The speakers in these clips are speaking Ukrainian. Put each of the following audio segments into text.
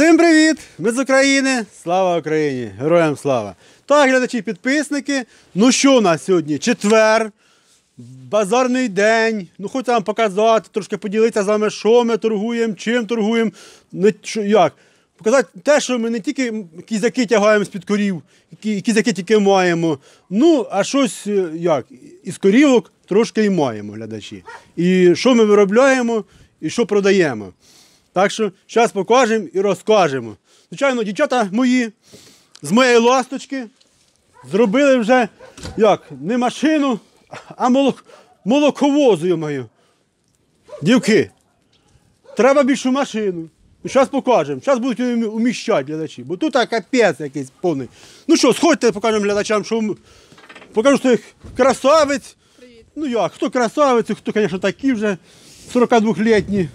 Всім привіт! Ми з України. Слава Україні! Героям слава! Так, глядачі, підписники. Ну що у нас сьогодні? Четвер, базарний день. Ну, хочу вам показати, трошки поділитися з вами, що ми торгуємо, чим торгуємо. Не, що, як. Показати те, що ми не тільки кізяки тягаємо з-під корів, кізяки тільки маємо. Ну, а щось е, як, із корівок трошки і маємо, глядачі. І що ми виробляємо, і що продаємо. Так що зараз покажемо і розкажемо. Звичайно, дівчата мої з моєї ласточки зробили вже як, не машину, а молок, молоковозу я маю. Дівки, треба більшу машину. Ну, зараз покажемо. Зараз будуть уміщати глядачі. Бо тут капець якийсь повний. Ну що, сходьте, покажемо глядачам, що покажу, що їх красавець. Ну як, хто красавець, хто, звісно, такі вже 42-літні.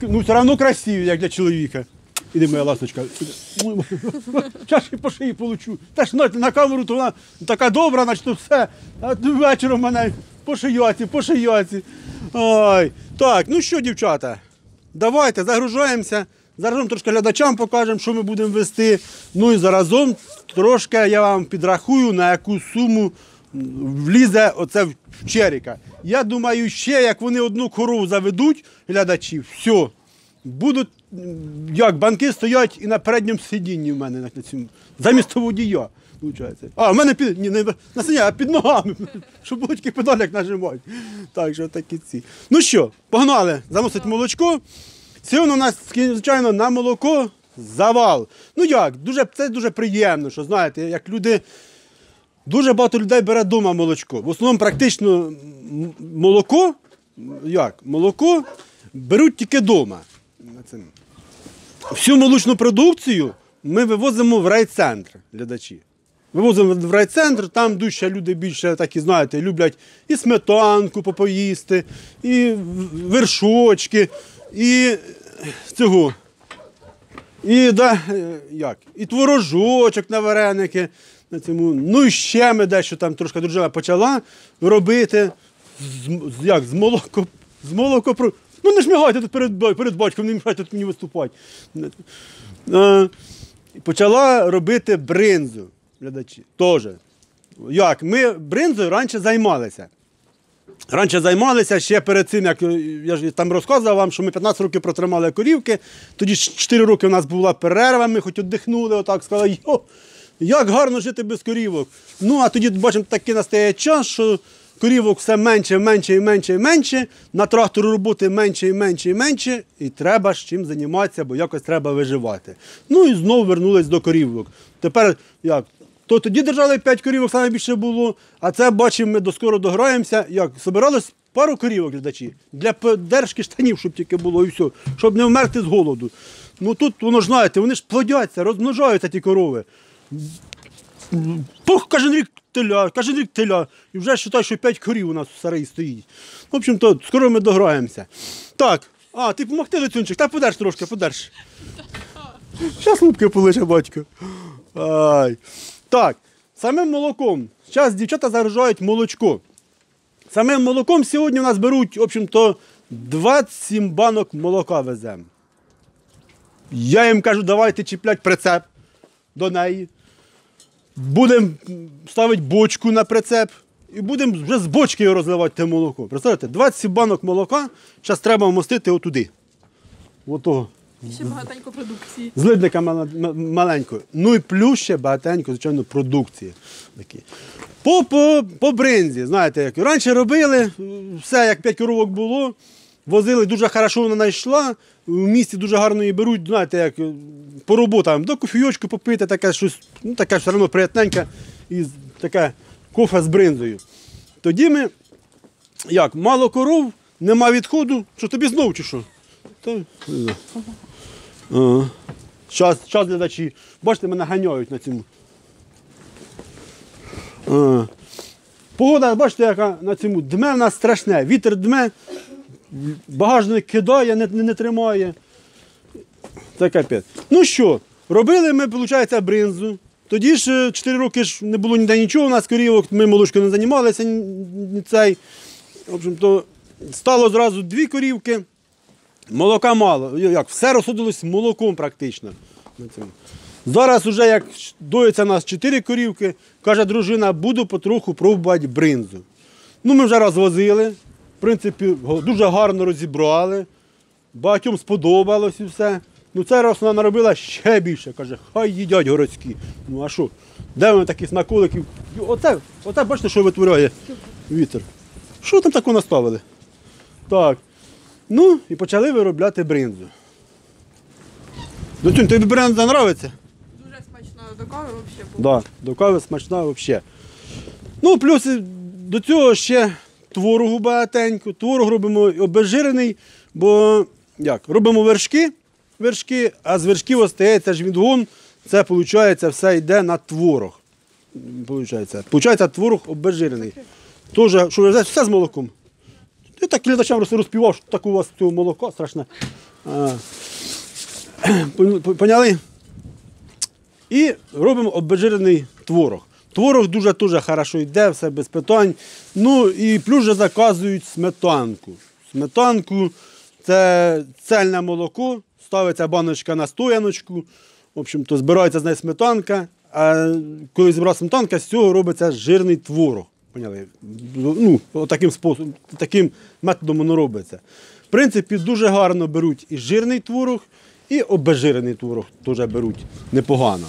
Ну, все одно красиві, як для чоловіка. Іди, моя ласточка. Зараз по шиї получу. Та ж на, камеру, то вона така добра, значить все. А вечором мене по шийоці, по шийоці. Ой. Так, ну що, дівчата, давайте загружаємося. Заразом трошки глядачам покажемо, що ми будемо вести. Ну і заразом трошки я вам підрахую, на яку суму влізе оце в черіка. Я думаю, ще як вони одну корову заведуть, глядачі, все. Будуть, як банки стоять і на передньому сидінні в мене на цьому, замість водія. А, в мене під, ні, не на сидінні, а під ногами, щоб було тільки педаль, нажимати. Так що такі ці. Ну що, погнали, заносить молочко. Сьогодні у нас, звичайно, на молоко завал. Ну як, дуже, це дуже приємно, що знаєте, як люди. Дуже багато людей бере вдома молочко. В основному практично молоко, як? Молоко беруть тільки вдома. Всю молочну продукцію ми вивозимо в райцентр, глядачі. Вивозимо в райцентр, там дужче люди більше, такі, знаєте, люблять і сметанку попоїсти, і вершочки, і цього. І, да, е, як, і творожочок на вареники. На цьому. Ну і ще ми дещо там трошки дружина почала робити. З, як, з молоко. З молоко Ну не шмігайте тут перед, перед батьком, не мішайте тут мені виступати. Е, почала робити бринзу, глядачі. Теж. Як? Ми бринзою раніше займалися. Раніше займалися ще перед цим, як я ж там розказував вам, що ми 15 років протримали корівки. Тоді ж 4 роки у нас була перерва, ми хоч віддихнули, отак сказали, йо, як гарно жити без корівок. Ну, а тоді бачимо, такий настає час, що корівок все менше, менше і менше і менше, на трактору роботи менше і менше і менше, і треба з чим займатися, бо якось треба виживати. Ну і знову вернулись до корівок. Тепер як? То тоді держали 5 корівок, саме більше було. А це бачимо, ми доскоро дограємося. Як собиралось пару корівок глядачі для подержки штанів, щоб тільки було і все, щоб не вмерти з голоду. Ну тут воно ж знаєте, вони ж плодяться, розмножаються ті корови. Пух, кожен рік теля, кожен рік теля. І вже вважаю, що 5 корів у нас в сараї стоїть. В общем, то скоро ми дограємося. Так, а, ти помогти лицюнчик, та подерж трошки, подерж. Щас лупки полише, батько. Ай. Так, самим молоком. Зараз дівчата заражають молочко. Самим молоком сьогодні у нас беруть, в общем-то, 27 банок молока веземо. Я їм кажу, давайте чіплять прицеп до неї. Будемо ставити бочку на прицеп і будемо вже з бочки його розливати те молоко. Представляєте, 27 банок молока зараз треба вмостити отуди. Отого. Ще багатенько продукції. З лидника мала- маленькою. Ну і плюс ще багатенько, звичайно, продукції. Такі. По, по, по бринзі, знаєте, як раніше робили, все як 5 коровок було, возили, дуже хорошо вона йшла, в місті дуже гарно її беруть, знаєте, як е, по роботам, до кофійочку попити, таке щось, ну таке все одно приятненьке, і таке кофе з бринзою. Тоді ми, як, мало коров, нема відходу, що тобі знов чи що? Знаю. Ага. Час, час глядачі. Бачите, мене ганяють на цьому. Погода, бачите, яка на цьому дме в нас страшне. Вітер дме, багажник кидає, не, не, тримає. Це капець. Ну що, робили ми, виходить, бринзу. Тоді ж 4 роки ж не було ніде нічого, у нас корівок, ми молочкою не займалися цей. В общем-то, стало зразу дві корівки. Молока мало. Як, все розходилось молоком практично. Зараз уже як доїться нас 4 корівки, каже дружина, буду потроху пробувати бринзу. Ну, ми вже розвозили. В принципі, дуже гарно розібрали. Багатьом сподобалось і все. Ну, цей раз вона наробила ще більше. Каже, хай їдять городські. Ну а що? Де вони такі смаколики? Оце, оце бачите, що витворяє вітер. Що там таке наставили? Так. Ну, і почали виробляти бринзу. Дотюнь, тобі бринза подобається? Дуже смачно до кави взагалі було. Да, до кави смачна взагалі. Ну, плюс до цього ще творогу багатенько. Творог робимо обезжирений, бо як? Робимо вершки, вершки, а з вершків остається ж відгон. Це виходить, все йде на творог. Получається, Получається творог обезжирений. Тоже, що все з молоком. Я так глядачам розпівав, що так у вас цього молоко страшне. Поняли? І робимо обезжирений творог. Творог дуже дуже хорошо йде, все без питань. Ну і плюс же заказують сметанку. Сметанку це цельне молоко, ставиться баночка на стояночку. В общем-то, збирається з неї сметанка. А коли зібрала сметанка, з цього робиться жирний творог. Поняли? Ну, таким, способом, таким методом воно робиться. В принципі, дуже гарно беруть і жирний творог, і обезжирений творог теж беруть непогано.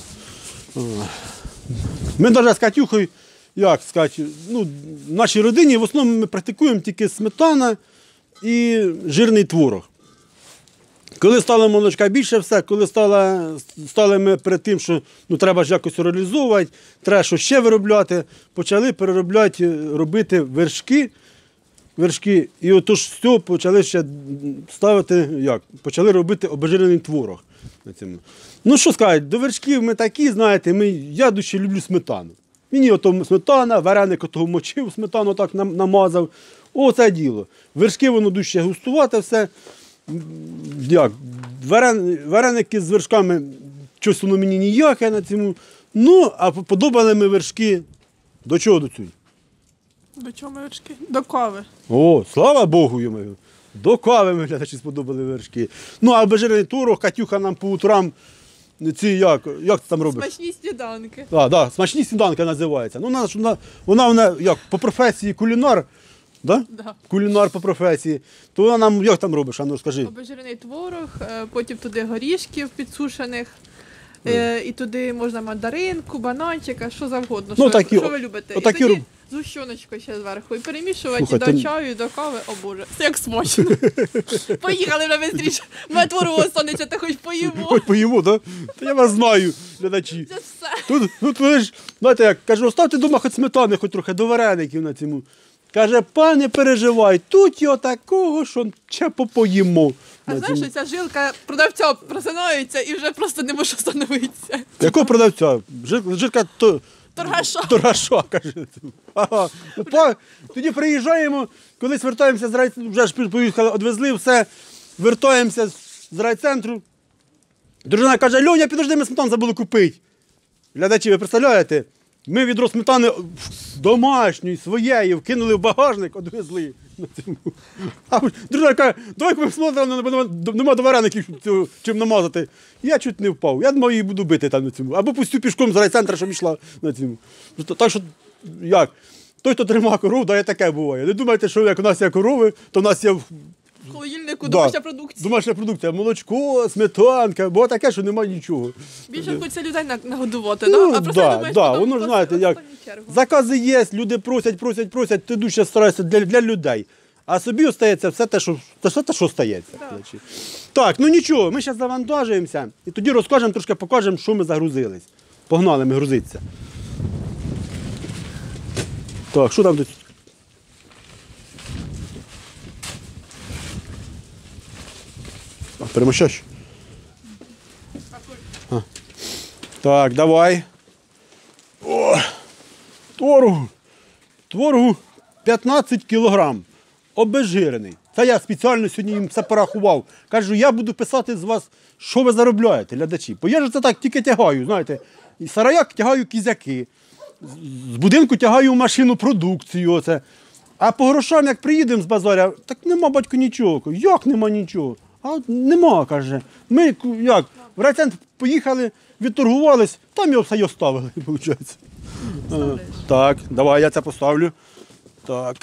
Ми навіть з Катюхою, як сказати, ну, в нашій родині в основному ми практикуємо тільки сметана і жирний творог. Коли стало молочка більше, все, коли стало, стали ми перед тим, що ну, треба ж якось реалізовувати, треба що ще виробляти, почали переробляти, робити вершки. Вершки, і отож з цього почали ще ставити, як? Почали робити обезжирений творог. На цьому. Ну що сказати, до вершків ми такі, знаєте, ми, я дуже люблю сметану. Мені ото сметана, вареник отого мочив, сметану так намазав. Оце діло. Вершки воно дуже густувате все. Як? Варен, вареники з вершками, щось воно мені ніяке на цьому. Ну, а подобали ми вершки до чого до цього? До чого ми очки? До кави. О, слава Богу йому. До кави ми глядачі сподобали вершки. Ну, а обезжирений турок, Катюха нам по утрам ці як, як ти там робиш? Смачні сніданки. А, да, смачні сніданки називається. Ну, вона, вона, вона, вона як, по професії кулінар, да? Да. кулінар по професії, то вона нам як там робиш, а ну скажи. Обезжирений творог, е, потім туди горішків підсушених. е, І туди можна мандаринку, бананчика, що завгодно. Ну, що, такі що ви любите. отакі і тоді згущеночкою ще зверху. І перемішувати Слухай, до ти- чаю, і до кави. О Боже, це як смачно. Поїхали вже швидше. Мене творог останеться, ти хоч поїмо. Хоч поїмо, да? Та я вас знаю, глядачі. Це все. Тут, тут ви ж, знаєте, як кажу, оставте дома хоч сметани, хоч трохи до вареників на цьому. Каже, пане переживай, тут його такого, що ще попоїмо. А на знаєш, цьому. ця жилка продавця просинається і вже просто не може остановитися. Якого продавця? Жир- Жирка то, Торгаша. Торгаша, каже. Ага. Ну, Тоді приїжджаємо, колись вертаємося з райцентру, вже ж поїхали, одвезли все, вертаємося з- райцентру. Дружина каже, Льоня, підожди, ми сметану забули купити. Глядачі, ви представляєте? Ми відро сметани домашньої, своєї, вкинули в багажник, одвезли. А дружина каже, давай купимо сметану, нема, до вареників чим намазати. Я чуть не впав. Я думав, її буду бити там на цьому. Або пустю пішком з райцентра, щоб йшла на цьому. Ну, Так що, як? Той, хто тримає корову, да, і таке буває. Не думайте, що як у нас є корови, то в нас є В холодильнику Да. домашня продукція. домашня продукція, молочко, сметанка, бо таке, що немає нічого. Більше хочеться людей нагодувати, Ну, да? а про да, думаєш, да, воно ж знаєте, як закази є, люди просять, просять, просять, ти дуже стараєшся для, для людей. А собі остається все те, що, те, все те, що остається. Да. Так, ну нічого, ми зараз завантажуємося і тоді розкажемо, трошки покажемо, що ми загрузились. Погнали ми грузитися. Так, що там тут? А. Так, давай. О, творогу. Творогу 15 кілограм. Обезжирений. Це я спеціально сьогодні їм це порахував. Кажу, я буду писати з вас, що ви заробляєте, глядачі. Бо я ж це так тільки тягаю, знаєте. І сараяк тягаю кізяки. З будинку тягаю машину продукцію. Оце. А по грошам, як приїдемо з базаря, так нема батько нічого. Як нема нічого? А от нема, каже. Ми як, в райцентр поїхали, відторгувались, там його все й оставили, виходить. Е, Так, давай я це поставлю. Так.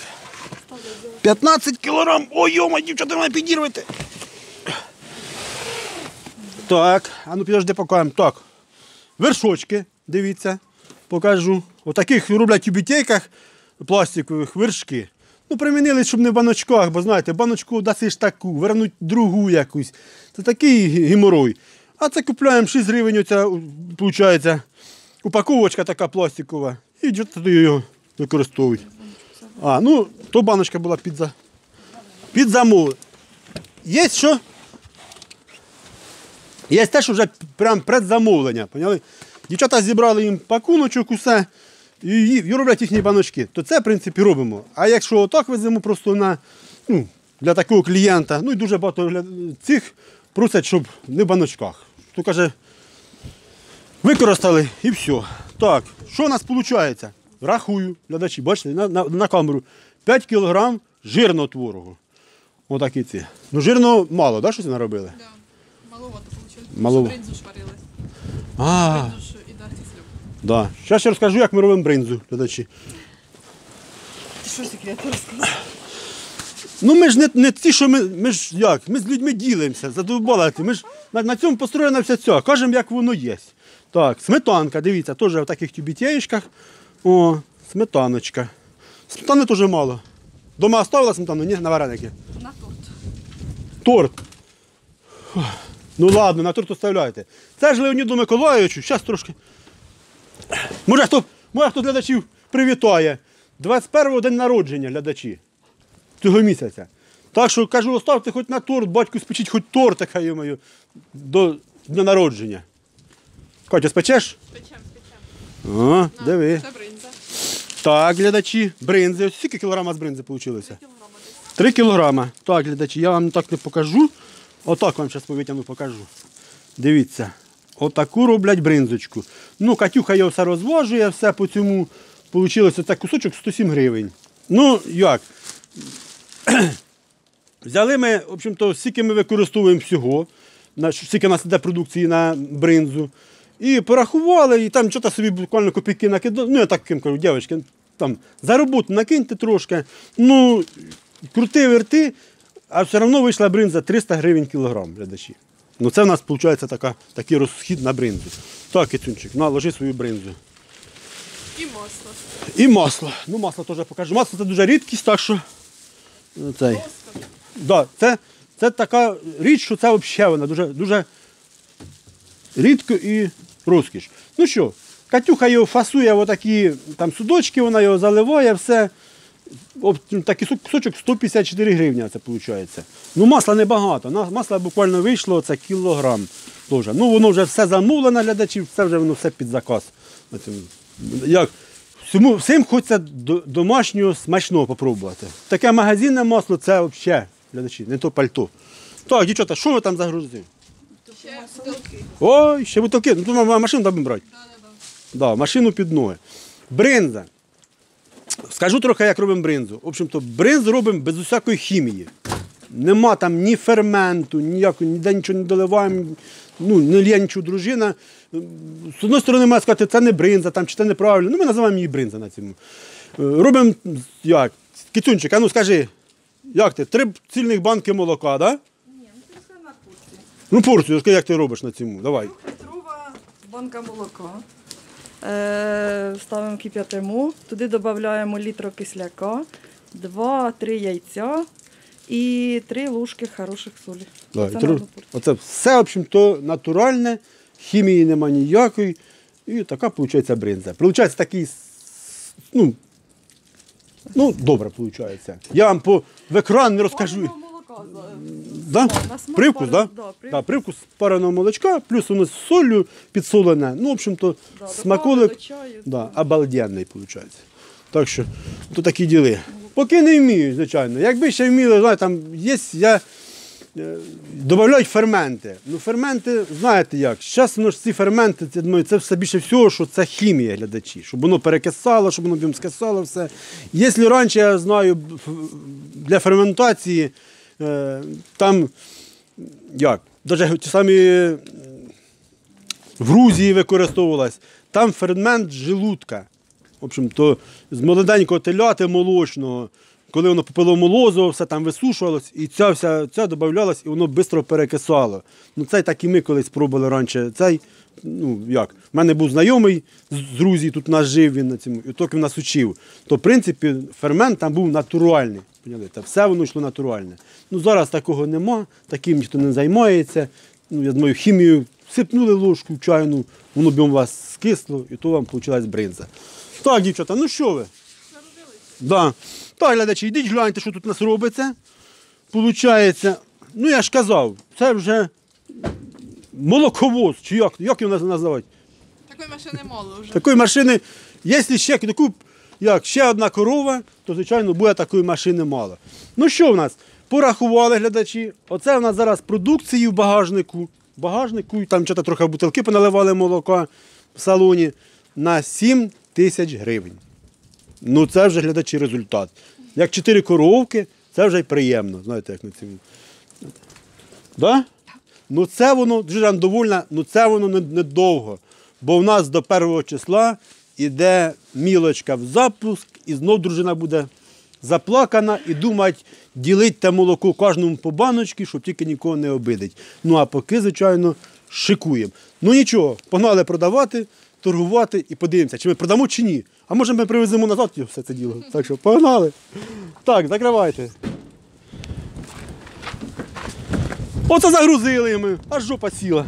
15 кілограм. Ой, йома, дівчата, мене підірвете. Так, а ну підожди покажемо. Так. Вершочки, дивіться, покажу. Отаких роблять у бітейках пластикових вершки. Ну, примінили, щоб не в баночках, бо знаєте, баночку дасиш таку, вернуть другу якусь. Це такий геморой. А це купляємо 6 гривень, оця, виходить, упаковочка така пластикова. І тоді його використовують. А, ну, то баночка була під, за... під замов. Є що? Є те, що вже прям предзамовлення. Поняли? Дівчата зібрали їм пакуночок, усе, і, і, і роблять їхні баночки. То це, в принципі, робимо. А якщо отак веземо просто на, ну, для такого клієнта, ну і дуже багато цих просять, щоб не в баночках. То каже, використали і все. Так, що у нас виходить? Рахую, глядачі, бачите, на, на, на камеру. 5 кг жирного творогу. Отакі ці. Ну, жирно мало, да, щось наробили? Да. Маловато вийшло. Малово- Бринзу ж варили. А, Бринзу ж і дати слюб. Да. Зараз ще розкажу, як ми робимо бринзу, глядачі. Ти що секрет розказав? Ну ми ж не, не ті, що ми, ми ж як, ми з людьми ділимося, задовбали. Ми ж на, на цьому построєна вся ця. Кажемо, як воно є. Так, сметанка, дивіться, теж в таких тюбітєєчках. О, сметаночка. Сметани теж мало. Дома оставила сметану, ні, на вареники. На торт. Торт. Фух. Ну ладно, на торт оставляйте. Це ж Леоніду Миколайовичу, зараз трошки. Може хто, може хто глядачів привітає. 21-го день народження глядачі цього місяця. Так що кажу, оставте хоч на торт, батьку спечіть хоч торт, тортика йому до дня народження. Катя, спечеш? Печем, печем. О, диви. Це бринза. Так, глядачі, бринзи. Ось скільки кілограма з бринзи вийшло? Три кілограма. Так, глядачі, я вам так не покажу. Отак вам зараз повитягну покажу. Дивіться. Отаку роблять бринзочку. Ну, Катюха його все розвожує, все по цьому. Получилося це кусочок 107 гривень. Ну, як? Взяли ми, в общем-то, скільки ми використовуємо всього, скільки у нас йде продукції на бринзу. І порахували, і там що-то собі буквально копійки накидали. Ну, я так кажу, дівчатки, там за роботу накиньте трошки. Ну, крути верти, а все одно вийшла бринза 300 гривень кілограм, глядачі. Ну це в нас виходить така, такий розхід на бринзу. Так, Кицюнчик, на, ложи свою бринзу. І масло. І масло. Ну, масло теж покажу. Масло це дуже рідкість, так що. ну, Цей. Да, це, це така річ, що це взагалі вона дуже, дуже рідко і розкіш. Ну що, Катюха його фасує в отакі там судочки, вона його заливає, все. Об, такий кусочок 154 гривні це виходить. Ну, масла небагато. Масла буквально вийшло це кілограм. Тоже. Ну, воно вже все замовлено глядачів, це вже воно все під заказ. Як? Всім хочеться домашнього смачного попробувати. Таке магазинне масло це взагалі, глядачі, не то пальто. Так, дівчата, що ви там загрузили? Ще бутилки. Ой, ще бутилки. Ну, машину будемо брати. Да, да, да. Да, машину під ноги. Бринза. Скажу трохи, як робимо бринзу. В общем-то, бринзу робимо без усякої хімії. Нема там ні ферменту, ніякого, ніде нічого не доливаємо, ну, не лє нічого дружина. З одної сторони, можна сказати, це не бринза, там, чи це неправильно. Ну, ми називаємо її бринза на цьому. Е, Робимо як? Кицюнчик, а ну скажи, як ти? Три цільних банки молока, так? Да? Ні, ну це на порцію. Ну, порцію, скажи, як ти робиш на цьому? Давай. Літрова банка молока. Е, ставимо кип'ятимо, туди додаємо літр кисляка, 2-3 яйця і 3 ложки хороших солі. Да, Це і на тро- одну порцію. Оце все, в общем-то, натуральне, хімії нема ніякої. І така виходить бринза. Получається такий, ну, ну добре виходить. Я вам по, в екран не розкажу. Молока, Да? Привкус, да? да, привкус. Да, привкус пареного молочка, плюс воно з солью підсолене. Ну, в общем-то, Да, до смаколик чаю, да, обалденний виходить. Так що, то такі діли. Поки не вмію, звичайно. Якби ще вміли, знаєте, там є, я е, додають ферменти. Ну, ферменти, знаєте як, зараз воно ж ці ферменти, це, думаю, це все більше всього, що це хімія глядачі, щоб воно перекисало, щоб воно б скисало все. Якщо раніше я знаю, ф- для ферментації там як? Навіть ті самі в Грузії використовувалась. Там фермент желудка. В общем, то з молоденького теляти молочного, коли воно попило молозо, все там висушувалось, і ця вся ця додавалась, і воно швидко перекисало. Ну, цей так і ми колись пробували раніше. Цей, ну як, в мене був знайомий з Грузії, тут нас жив він на цьому, і тільки нас учив. То, в принципі, фермент там був натуральний. Поняли? Та все воно йшло натуральне. Ну зараз такого нема, таким ніхто не займається. Ну, я думаю, хімію сипнули ложку в чайну, воно б у вас скисло, і то вам вийшла бринза. Так, дівчата, ну що ви? Да. Так, глядачі, йдіть гляньте, що тут у нас робиться. Получається, ну я ж казав, це вже молоковоз, чи як, як його називати? Такої машини мало вже. Такої машини, якщо ще таку, як ще одна корова, то звичайно буде такої машини мало. Ну що в нас? Порахували глядачі. Оце в нас зараз продукції в багажнику. Багажнику, там чого трохи бутилки поналивали молока в салоні на 7 тисяч гривень. Ну це вже глядачі результат. Як чотири коровки, це вже й приємно. Знаєте, як на цьому. Да? Ну це воно, дуже довольна, ну це воно не- недовго. Бо в нас до першого числа іде мілочка в запуск, і знов дружина буде заплакана і думать, ділить те молоко кожному по баночці, щоб тільки нікого не обидить. Ну а поки, звичайно, шикуємо. Ну нічого, погнали продавати, торгувати і подивимося, чи ми продамо, чи ні. А може ми привеземо назад і все це діло. Так що погнали. Так, закривайте. Оце загрузили ми, аж жопа сіла.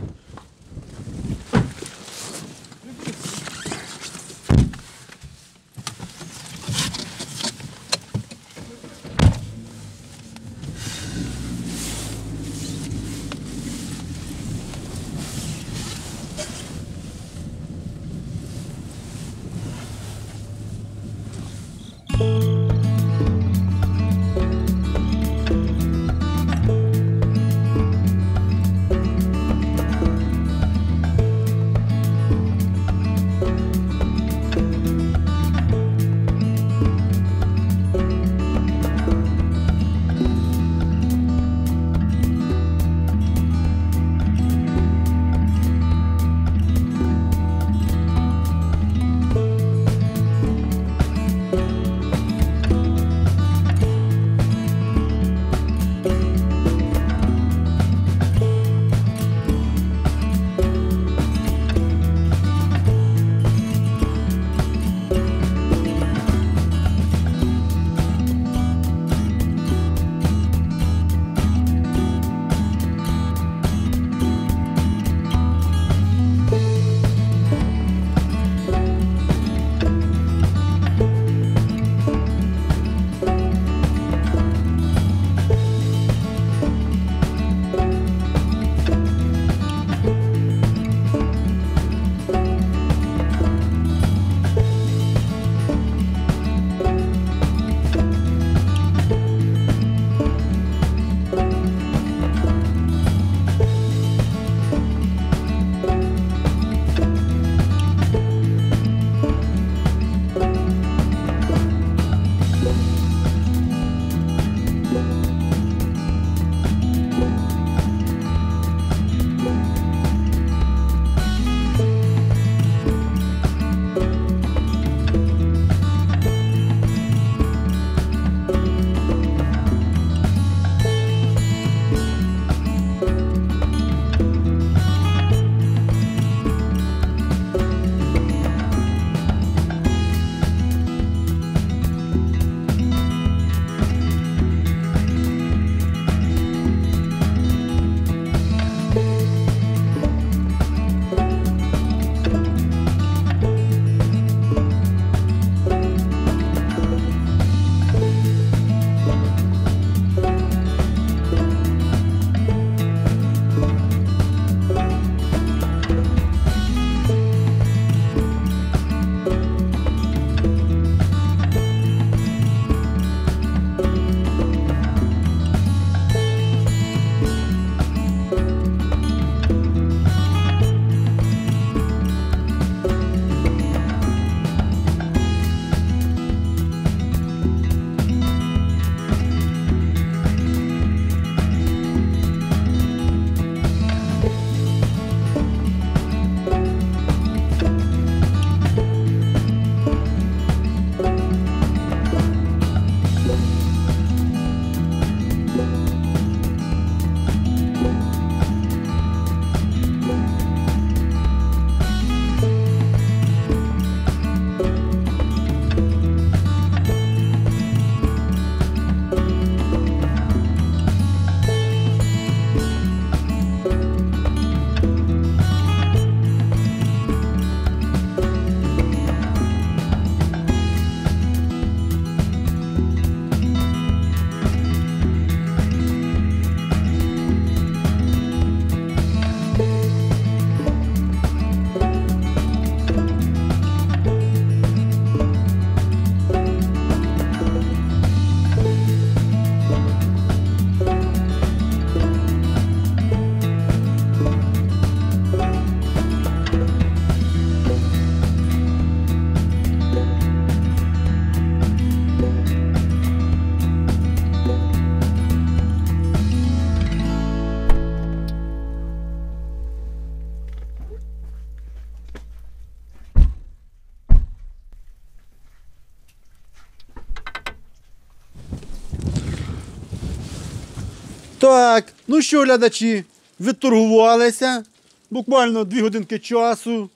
Так, ну що, глядачі, відторгувалися. Буквально дві годинки часу.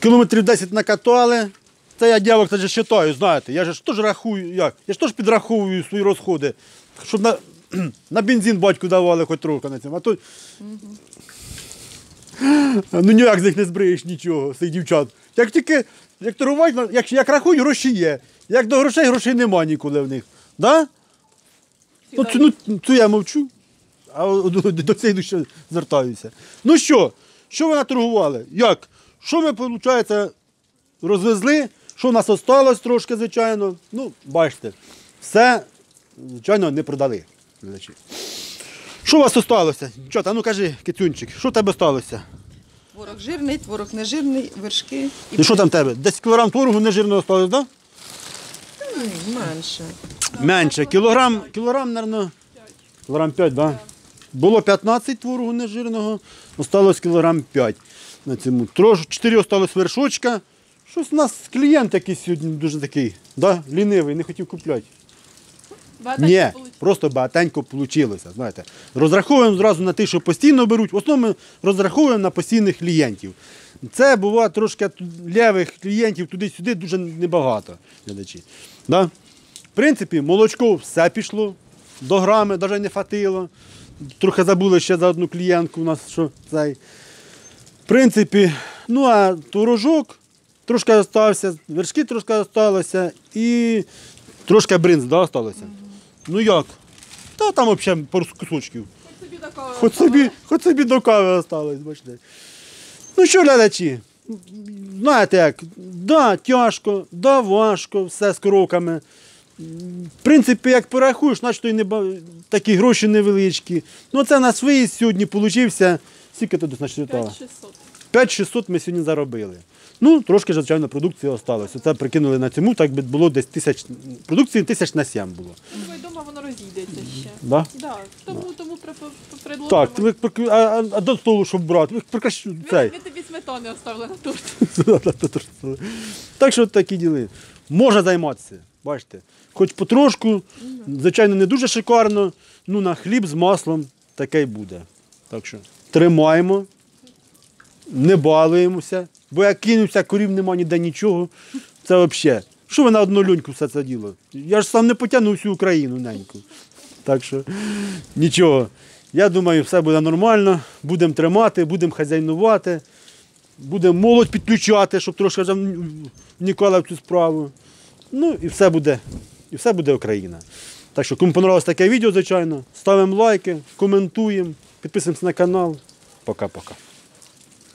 Кілометрів 10 накатали. Це я дівок теж считаю, знаєте. Я ж теж рахую, як? Я ж теж підраховую свої розходи. Щоб на, на бензин батьку давали хоч трохи на цьому. А то... Ну ніяк з них не збриєш нічого, цих дівчат. Як тільки як торгувати, як, як рахую, гроші є. Як до грошей, грошей нема ніколи в них. Да? Ну, цю, ну, цю я мовчу, а до, до цієї душі звертаюся. Ну що, що ви наторгували? Як? Що ми, виходить, розвезли? Що в нас осталось трошки, звичайно. Ну, бачите, все, звичайно, не продали. Що у вас осталося? Дівчата, а ну кажи, кицюнчик, що в тебе сталося? Творог жирний, творог нежирний, вершки і І що там в тебе? 10 кілограм творогу нежирного осталось, так? М, менше. Менше. Кілограм, кілограм, мабуть, кілограм 5. Да? Було 15 творогу нежирного, осталось кілограм 5 на цьому. Трош, 4 осталось вершочка. Щось у нас клієнт якийсь сьогодні дуже такий, да? лінивий, не хотів купляти. Ні, просто багатенько вийшло. Знаєте. Розраховуємо зразу на тих, що постійно беруть. В основному розраховуємо на постійних клієнтів. Це буває трошки левих клієнтів туди-сюди дуже небагато. Глядачі. Да? В принципі, молочко все пішло, до грами навіть не хватило. Трохи забули ще за одну клієнтку у нас, що цей. В принципі, ну а творожок трошки залишився, вершки трошки залишилося і трошки бринз да, залишилося. Ну як? Та там взагалі пару кусочків. Хоч собі до кого Хоч собі, хоч собі до кави залишилось, бачите. Ну що, глядачі, знаєте як, да, тяжко, да, важко, все з кроками. В принципі, як порахуєш, значить і не такі гроші невеличкі. Ну це у нас виїзд сьогодні получився. Скільки тут значить літало? 5600. 5600 ми сьогодні заробили. Ну, трошки, звичайно, продукції осталось. Оце прикинули на цьому, так би було десь тисяч. Продукції тисяч на сім було. Ну, і дома воно розійдеться ще. Да? Да, тому, тому предложимо. Так, а, а, а до столу, щоб брати, ви прекращ... Ми, ми тобі сметани оставили на торт. так що такі діли. Можна займатися, бачите. Хоч потрошку, звичайно, не дуже шикарно, ну на хліб з маслом таке й буде. Так що тримаємо, не балуємося, бо як кинувся, корів нема ніде нічого. Це взагалі. Що ви на одну люньку все це діло? Я ж сам не потягну всю Україну неньку. Так що нічого. Я думаю, все буде нормально. Будемо тримати, будемо хазяйнувати. Будемо молодь підключати, щоб трошки вникала в цю справу. Ну і все буде, і все буде Україна. Так що, кому понравилось таке відео, звичайно, ставимо лайки, коментуємо, підписуємося на канал. Пока-пока.